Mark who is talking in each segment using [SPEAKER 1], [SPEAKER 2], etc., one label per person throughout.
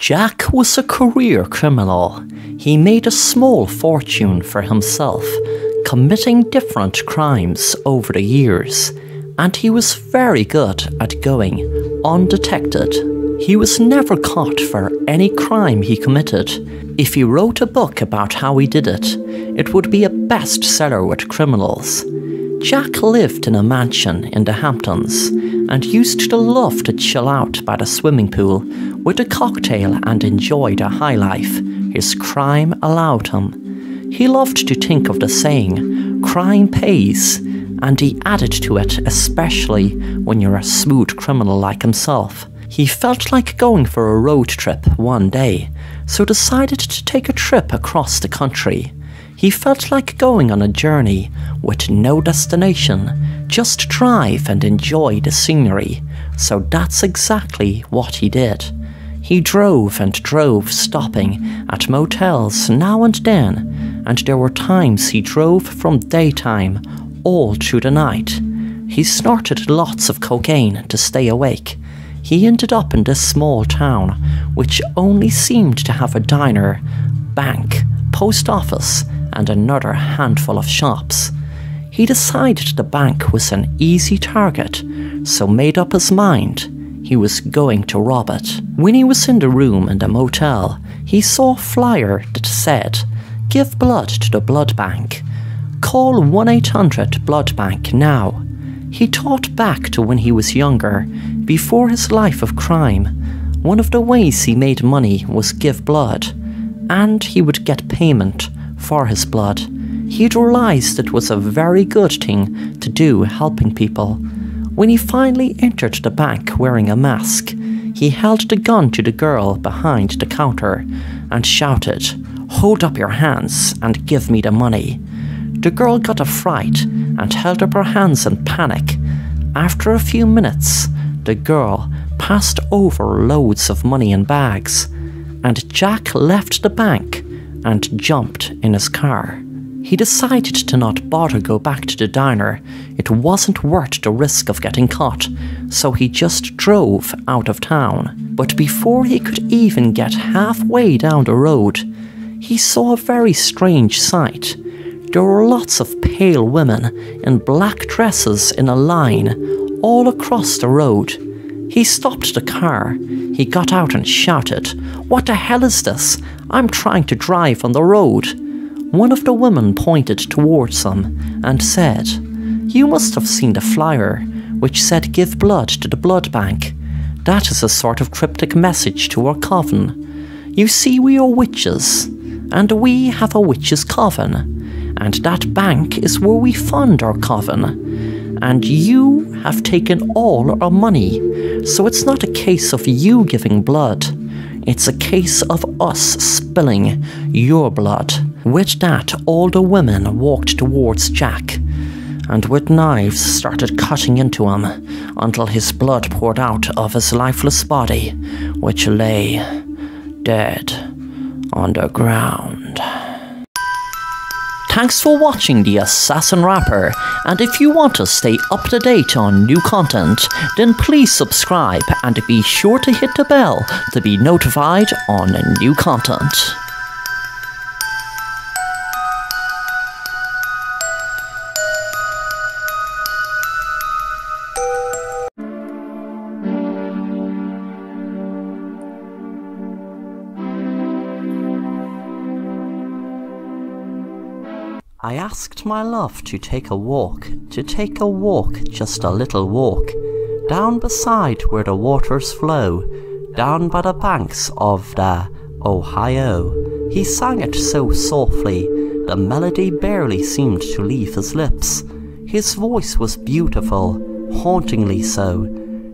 [SPEAKER 1] Jack was a career criminal. He made a small fortune for himself, committing different crimes over the years, and he was very good at going undetected. He was never caught for any crime he committed. If he wrote a book about how he did it, it would be a bestseller with criminals. Jack lived in a mansion in the Hamptons and used to love to chill out by the swimming pool with a cocktail and enjoy the high life his crime allowed him. He loved to think of the saying, crime pays, and he added to it, especially when you're a smooth criminal like himself. He felt like going for a road trip one day, so decided to take a trip across the country. He felt like going on a journey with no destination, just drive and enjoy the scenery, so that's exactly what he did. He drove and drove, stopping at motels now and then, and there were times he drove from daytime all through the night. He snorted lots of cocaine to stay awake. He ended up in this small town, which only seemed to have a diner, bank, post office, and another handful of shops. He decided the bank was an easy target, so made up his mind he was going to rob it. When he was in the room in the motel, he saw a flyer that said, Give blood to the blood bank. Call 1 800 Blood Bank now. He thought back to when he was younger, before his life of crime. One of the ways he made money was give blood, and he would get payment for his blood. He'd realised it was a very good thing to do helping people. When he finally entered the bank wearing a mask, he held the gun to the girl behind the counter and shouted, Hold up your hands and give me the money. The girl got a fright and held up her hands in panic. After a few minutes, the girl passed over loads of money in bags, and Jack left the bank and jumped in his car. He decided to not bother go back to the diner. It wasn't worth the risk of getting caught, so he just drove out of town. But before he could even get halfway down the road, he saw a very strange sight. There were lots of pale women in black dresses in a line all across the road. He stopped the car. He got out and shouted, What the hell is this? I'm trying to drive on the road. One of the women pointed towards them and said, You must have seen the flyer, which said give blood to the blood bank. That is a sort of cryptic message to our coven. You see, we are witches, and we have a witches' coven, and that bank is where we fund our coven. And you have taken all our money, so it's not a case of you giving blood. It's a case of us spilling your blood. With that, all the women walked towards Jack, and with knives started cutting into him until his blood poured out of his lifeless body, which lay dead on the ground. Thanks for watching The Assassin Rapper, and if you want to stay up to date on new content, then please subscribe and be sure to hit the bell to be notified on new content. I asked my love to take a walk, to take a walk, just a little walk, down beside where the waters flow, down by the banks of the Ohio. He sang it so softly, the melody barely seemed to leave his lips. His voice was beautiful, hauntingly so.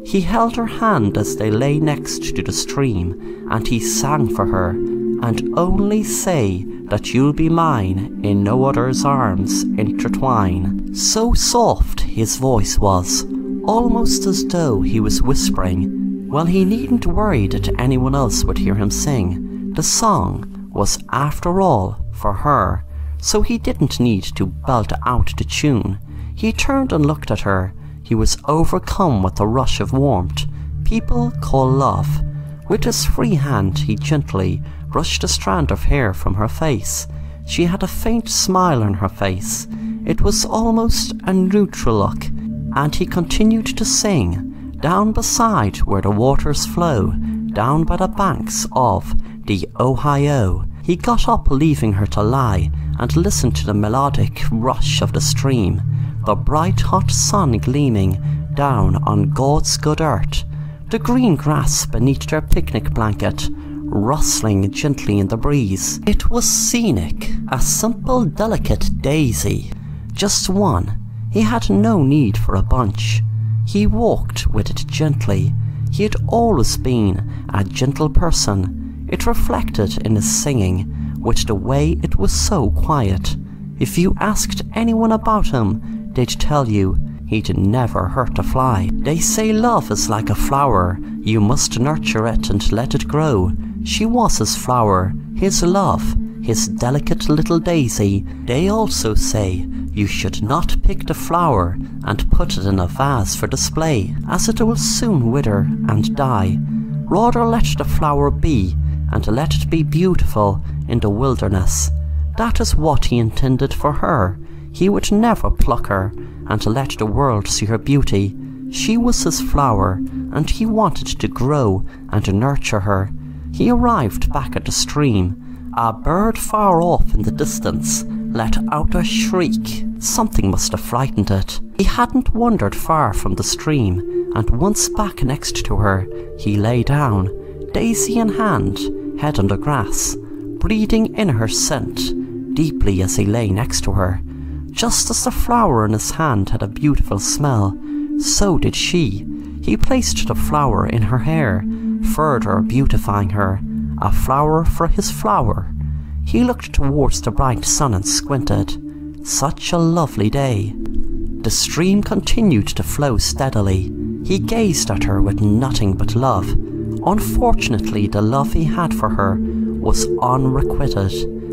[SPEAKER 1] He held her hand as they lay next to the stream, and he sang for her, and only say that you'll be mine in no other's arms intertwine. So soft his voice was, almost as though he was whispering. Well, he needn't worry that anyone else would hear him sing. The song was, after all, for her, so he didn't need to belt out the tune. He turned and looked at her. He was overcome with a rush of warmth people call love. With his free hand, he gently brushed a strand of hair from her face. She had a faint smile on her face. It was almost a neutral look, and he continued to sing, down beside where the waters flow, down by the banks of the Ohio. He got up, leaving her to lie, and listened to the melodic rush of the stream, the bright hot sun gleaming down on God's good earth, the green grass beneath their picnic blanket, rustling gently in the breeze. It was scenic, a simple, delicate daisy. Just one. He had no need for a bunch. He walked with it gently. He had always been a gentle person. It reflected in his singing, with the way it was so quiet. If you asked anyone about him, they'd tell you he'd never hurt a fly. They say love is like a flower, you must nurture it and let it grow. She was his flower, his love, his delicate little daisy. They also say you should not pick the flower and put it in a vase for display, as it will soon wither and die. Rather let the flower be, and let it be beautiful in the wilderness. That is what he intended for her. He would never pluck her, and let the world see her beauty. She was his flower, and he wanted to grow and nurture her. He arrived back at the stream. A bird far off in the distance let out a shriek. Something must have frightened it. He hadn't wandered far from the stream, and once back next to her, he lay down, daisy in hand, head on the grass, breathing in her scent deeply as he lay next to her. Just as the flower in his hand had a beautiful smell, so did she. He placed the flower in her hair, further beautifying her, a flower for his flower. He looked towards the bright sun and squinted. Such a lovely day. The stream continued to flow steadily. He gazed at her with nothing but love. Unfortunately, the love he had for her was unrequited.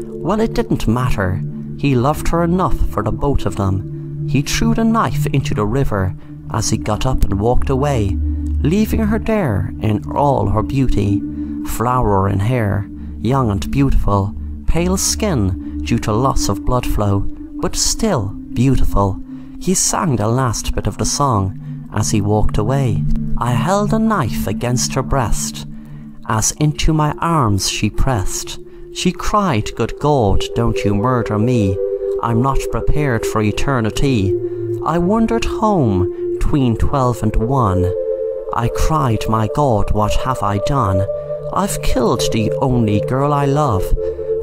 [SPEAKER 1] Well, it didn't matter. He loved her enough for the both of them. He threw the knife into the river as he got up and walked away, leaving her there in all her beauty, flower in hair, young and beautiful, pale skin due to loss of blood flow, but still beautiful. He sang the last bit of the song as he walked away. I held a knife against her breast, as into my arms she pressed. She cried, Good God, don't you murder me. I'm not prepared for eternity. I wandered home tween twelve and one. I cried, My God, what have I done? I've killed the only girl I love,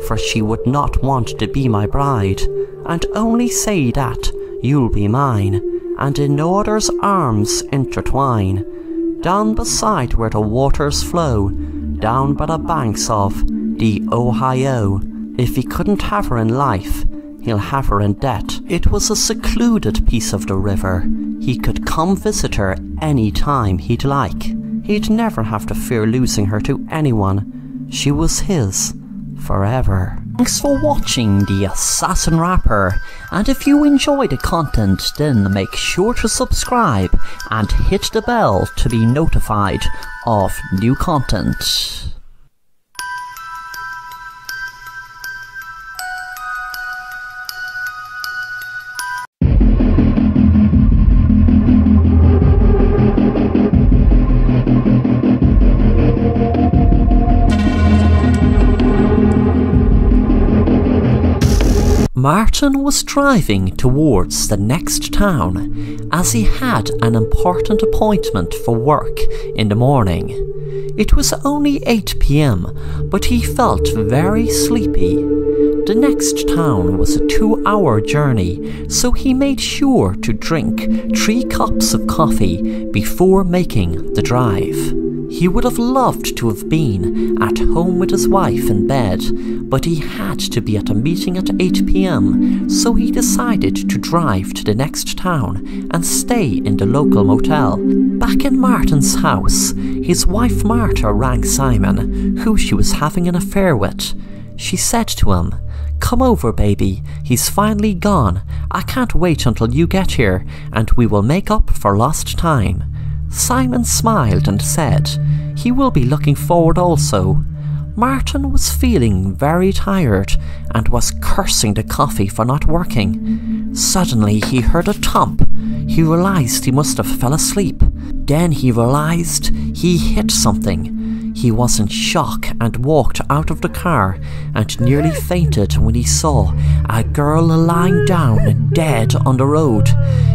[SPEAKER 1] for she would not want to be my bride, and only say that you'll be mine, and in no other's arms intertwine. Down beside where the waters flow, down by the banks of the Ohio. If he couldn't have her in life, he'll have her in debt. It was a secluded piece of the river. He could come visit her any time he'd like. He'd never have to fear losing her to anyone. She was his forever. Thanks for watching the Assassin Rapper, and if you enjoy the content then make sure to subscribe and hit the bell to be notified of new content. Martin was driving towards the next town as he had an important appointment for work in the morning. It was only 8 pm, but he felt very sleepy. The next town was a two hour journey, so he made sure to drink three cups of coffee before making the drive. He would have loved to have been at home with his wife in bed, but he had to be at a meeting at 8pm, so he decided to drive to the next town and stay in the local motel. Back in Martin's house, his wife Marta rang Simon, who she was having an affair with. She said to him, Come over, baby. He's finally gone. I can't wait until you get here, and we will make up for lost time. Simon smiled and said he will be looking forward also. Martin was feeling very tired and was cursing the coffee for not working. Suddenly he heard a thump. He realized he must have fell asleep. Then he realized he hit something. He was in shock and walked out of the car and nearly fainted when he saw a girl lying down dead on the road.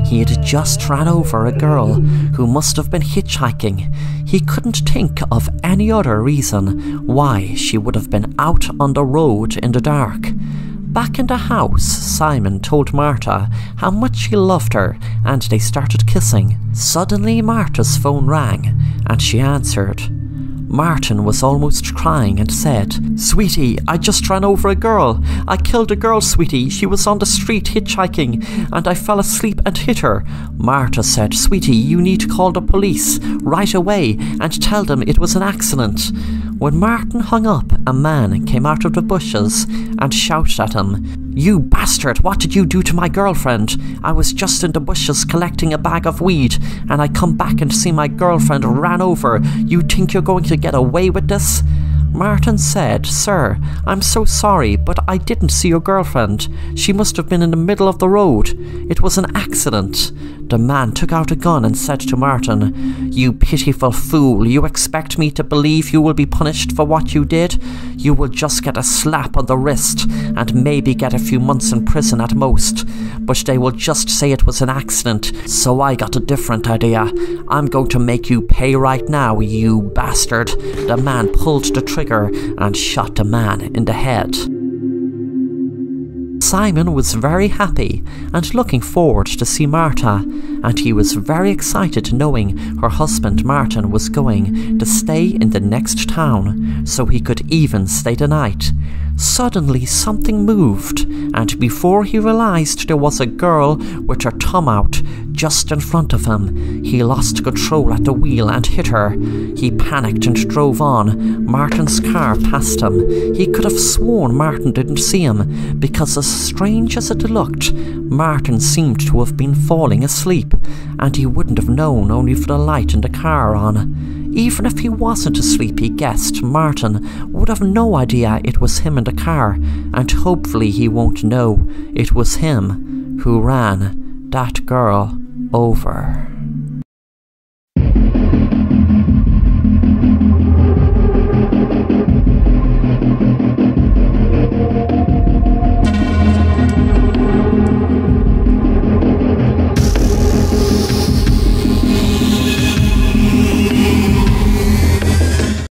[SPEAKER 1] He had just ran over a girl who must have been hitchhiking. He couldn't think of any other reason why she would have been out on the road in the dark. Back in the house, Simon told Marta how much he loved her and they started kissing. Suddenly, Marta's phone rang and she answered. Martin was almost crying and said, Sweetie, I just ran over a girl. I killed a girl, sweetie. She was on the street hitchhiking, and I fell asleep and hit her. Marta said, Sweetie, you need to call the police right away and tell them it was an accident. When Martin hung up, a man came out of the bushes and shouted at him, You bastard, what did you do to my girlfriend? I was just in the bushes collecting a bag of weed, and I come back and see my girlfriend ran over. You think you're going to get away with this? Martin said, Sir, I'm so sorry, but I didn't see your girlfriend. She must have been in the middle of the road. It was an accident. The man took out a gun and said to Martin, You pitiful fool, you expect me to believe you will be punished for what you did? You will just get a slap on the wrist and maybe get a few months in prison at most. But they will just say it was an accident, so I got a different idea. I'm going to make you pay right now, you bastard. The man pulled the trigger and shot the man in the head. Simon was very happy and looking forward to see Marta, and he was very excited knowing her husband Martin was going to stay in the next town, so he could even stay the night. Suddenly something moved, and before he realized there was a girl with her thumb out just in front of him, he lost control at the wheel and hit her. He panicked and drove on. Martin's car passed him. He could have sworn Martin didn't see him, because as strange as it looked, Martin seemed to have been falling asleep, and he wouldn't have known only for the light in the car on. Even if he wasn't asleep, he guessed Martin would have no idea it was him in the car, and hopefully he won't know it was him who ran that girl over.